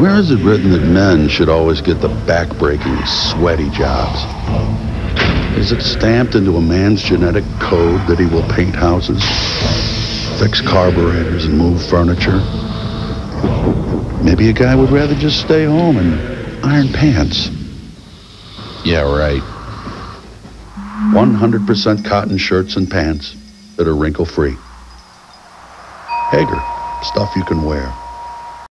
Where is it written that men should always get the back-breaking, sweaty jobs? Is it stamped into a man's genetic code that he will paint houses, fix carburetors, and move furniture? Maybe a guy would rather just stay home and iron pants. Yeah, right. 100% cotton shirts and pants that are wrinkle-free. Haggar, stuff you can wear.